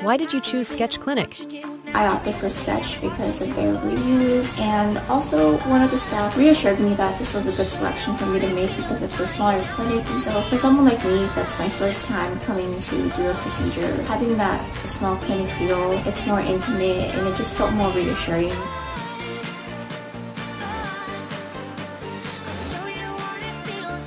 Why did you choose Sketch Clinic? I opted for Sketch because of their reviews and also one of the staff reassured me that this was a good selection for me to make because it's a smaller clinic and so for someone like me that's my first time coming to do a procedure having that small clinic feel it's more intimate and it just felt more reassuring